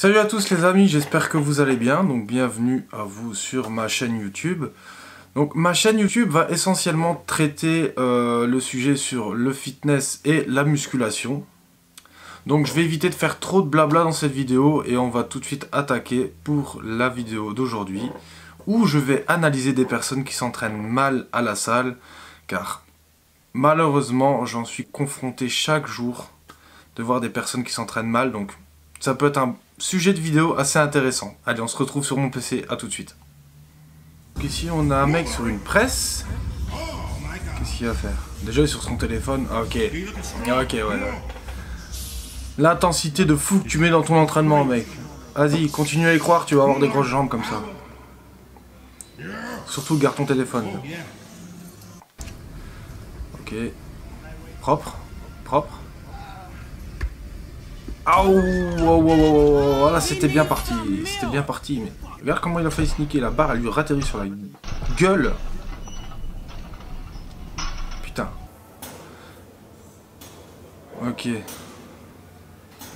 Salut à tous les amis, j'espère que vous allez bien, donc bienvenue à vous sur ma chaîne YouTube. Donc ma chaîne YouTube va essentiellement traiter euh, le sujet sur le fitness et la musculation. Donc je vais éviter de faire trop de blabla dans cette vidéo et on va tout de suite attaquer pour la vidéo d'aujourd'hui où je vais analyser des personnes qui s'entraînent mal à la salle car malheureusement j'en suis confronté chaque jour de voir des personnes qui s'entraînent mal donc ça peut être un sujet de vidéo assez intéressant. Allez, on se retrouve sur mon PC, à tout de suite. Donc ici, on a un mec sur une presse. Qu'est-ce qu'il va faire? Déjà, il est sur son téléphone. Ah, ok. Ah, ok, ouais. L'intensité de fou que tu mets dans ton entraînement, mec. Vas-y, continue à y croire, tu vas avoir des grosses jambes comme ça. Surtout, garde ton téléphone. Ok. Propre. Propre. Ah oh, là c'était bien parti, c'était bien parti, mais regarde comment il a failli sneaker, la barre elle lui ratterrit sur la gueule. Putain. Ok.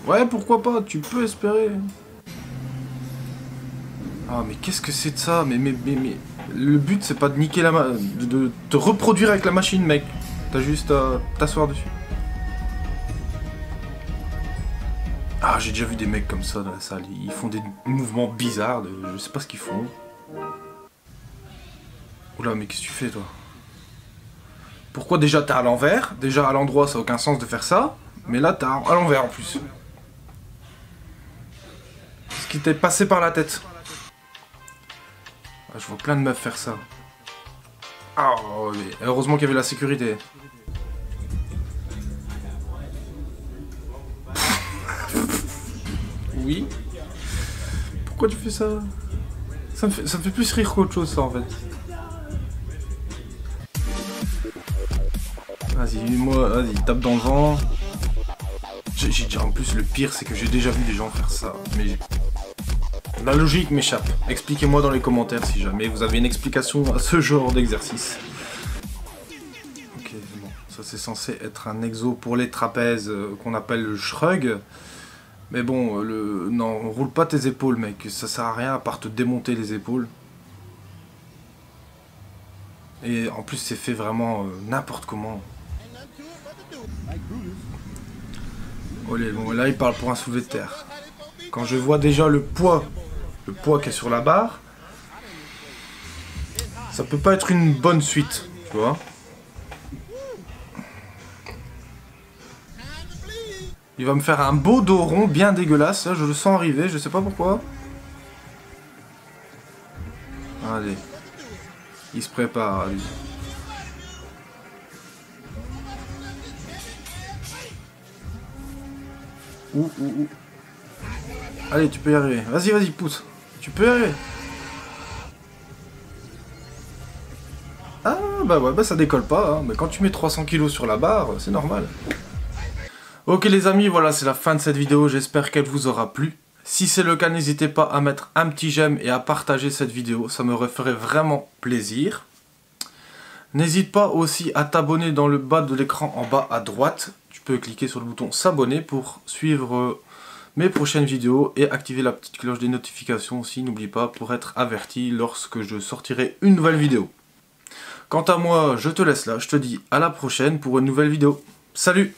Ouais, pourquoi pas, tu peux espérer. Ah mais qu'est-ce que c'est de ça mais, mais, mais, mais, le but c'est pas de niquer la de, de te reproduire avec la machine mec. T'as juste à t'asseoir dessus. Ah, j'ai déjà vu des mecs comme ça dans la salle. Ils font des mouvements bizarres. Je sais pas ce qu'ils font. Oula, mais qu'est-ce que tu fais, toi? Pourquoi déjà t'es à l'envers? Déjà à l'endroit, ça n'a aucun sens de faire ça. Mais là, t'es à l'envers en plus. Ce qui t'est passé par la tête. Ah, je vois plein de meufs faire ça. Ah, mais heureusement qu'il y avait la sécurité. Oui. Pourquoi tu fais ça? Ça me, fait, plus rire qu'autre chose, ça, en fait. Vas-y, moi, vas-y, tape dans le vent. J'ai déjà, en plus, le pire, c'est que j'ai déjà vu des gens faire ça. Mais la logique m'échappe. Expliquez-moi dans les commentaires si jamais vous avez une explication à ce genre d'exercice. Ok, bon, ça c'est censé être un exo pour les trapèzes euh, qu'on appelle le shrug. Mais bon, euh, le... non, roule pas tes épaules, mec. Ça sert à rien à part te démonter les épaules. Et en plus, c'est fait vraiment euh, n'importe comment. Olé, bon, là, il parle pour un soulevé de terre. Quand je vois déjà le poids, le poids qui est sur la barre, ça peut pas être une bonne suite, tu vois. Il va me faire un beau dos rond bien dégueulasse, je le sens arriver, je sais pas pourquoi. Allez. Il se prépare. Ouh, ouh, ouh. Allez, tu peux y arriver. Vas-y, vas-y, pousse. Tu peux y arriver. Ah, bah ouais, bah ça décolle pas. Hein. Mais quand tu mets 300 kilos sur la barre, c'est normal. Ok les amis, voilà c'est la fin de cette vidéo, j'espère qu'elle vous aura plu. Si c'est le cas, n'hésitez pas à mettre un petit j'aime et à partager cette vidéo, ça me ferait vraiment plaisir. N'hésite pas aussi à t'abonner dans le bas de l'écran en bas à droite. Tu peux cliquer sur le bouton s'abonner pour suivre euh, mes prochaines vidéos et activer la petite cloche des notifications aussi, n'oublie pas, pour être averti lorsque je sortirai une nouvelle vidéo. Quant à moi, je te laisse là, je te dis à la prochaine pour une nouvelle vidéo. Salut